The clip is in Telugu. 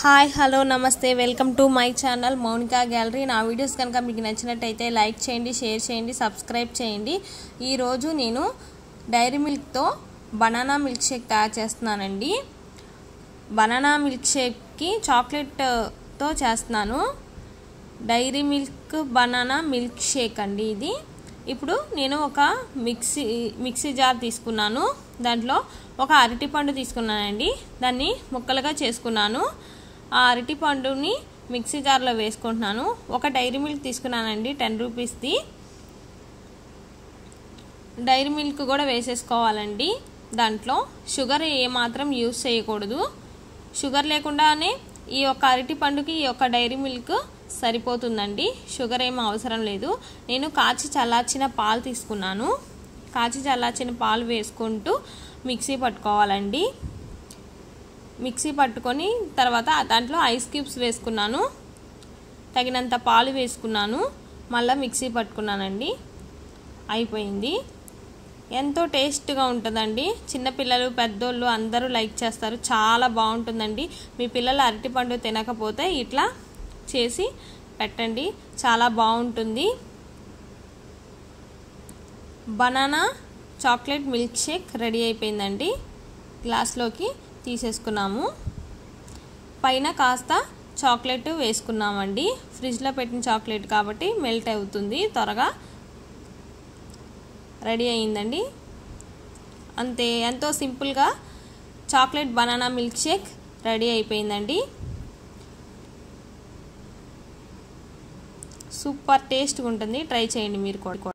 Hi hello namaste welcome to my channel Mounika gallery. నా వీడియోస్ కనుక మీకు నచ్చినట్టయితే లైక్ చేయండి షేర్ చేయండి సబ్స్క్రైబ్ చేయండి. ఈరోజు నేను డైరీ మిల్క్తో బనానా మిల్క్ షేక్ తయారు చేస్తున్నానండి. బనానా మిల్క్ షేక్కి చాక్లెట్తో చేస్తున్నాను. Dairy milk banana milk shake అండి ఇది. ఇప్పుడు నేను ఒక మిక్సీ మిక్సీ జార్ తీసుకున్నాను. దాంట్లో ఒక అరటిపండు తీసుకున్నానండి. దాన్ని ముక్కలుగా చేసుకున్నాను. ఆ అరటిపండుని మిక్సీ జార్లో వేసుకుంటున్నాను. ఒక డైరీ మిల్క్ తీసుకున్నానండి టెన్ రూపీస్ది. డైరీ మిల్క్ కూడా వేసేసుకోవాలండి దాంట్లో. షుగర్ ఏమాత్రం యూస్ చేయకూడదు. షుగర్ లేకుండానే ఈ యొక్క అరటి పండుకి ఈ యొక్క డైరీ మిల్క్ సరిపోతుందండి. షుగర్ ఏం అవసరం లేదు. నేను కాచి చల్లార్చిన పాలు తీసుకున్నాను. కాచి చల్లార్చిన పాలు వేసుకుంటూ మిక్సీ పట్టుకోవాలండి. మిక్సీ పట్టుకొని తర్వాత దాంట్లో ఐస్ క్యూబ్స్ వేసుకున్నాను. తగినంత పాలు వేసుకున్నాను. మళ్ళీ మిక్సీ పట్టుకున్నానండి. అయిపోయింది. ఎంతో టేస్ట్గా ఉంటుందండి. చిన్నపిల్లలు పెద్దోళ్ళు అందరూ లైక్ చేస్తారు. చాలా బాగుంటుందండి. మీ పిల్లలు అరటిపండు తినకపోతే ఇట్లా చేసి పెట్టండి. చాలా బాగుంటుంది. Banana chocolate milk shake ready అయిపోయిందండి. గ్లాస్లోకి తీసేసుకున్నాము. పైన కాస్త చాక్లెట్ వేసుకున్నామండి. ఫ్రిడ్జ్లో పెట్టిన చాక్లెట్ కాబట్టి మెల్ట్ అవుతుంది. త్వరగా రెడీ అయిందండి. అంతే ఎంతో సింపుల్గా chocolate banana milk shake ready అయిపోయిందండి. సూపర్ టేస్ట్గా ఉంటుంది. ట్రై చేయండి మీరు కూడా.